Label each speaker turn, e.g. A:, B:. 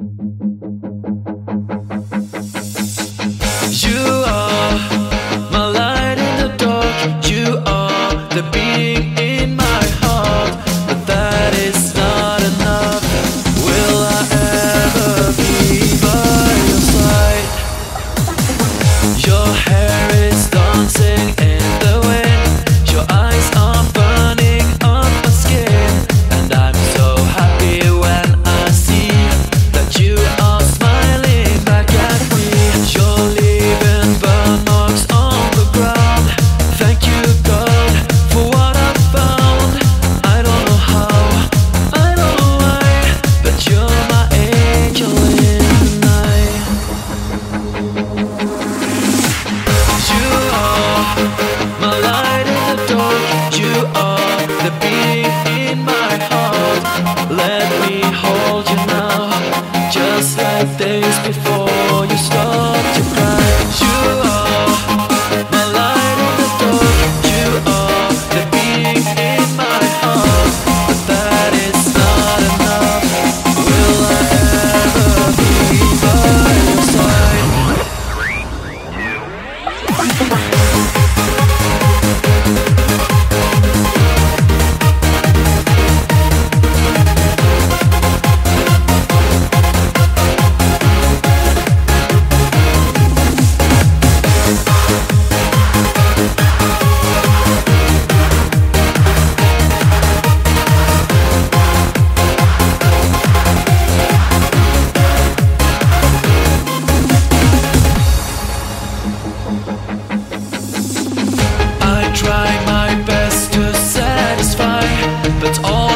A: You are my light in the dark. You are the beating in my heart. But that is not enough. Will I ever be by your side? Your hair is dancing Let me hold you now, just like days before. but all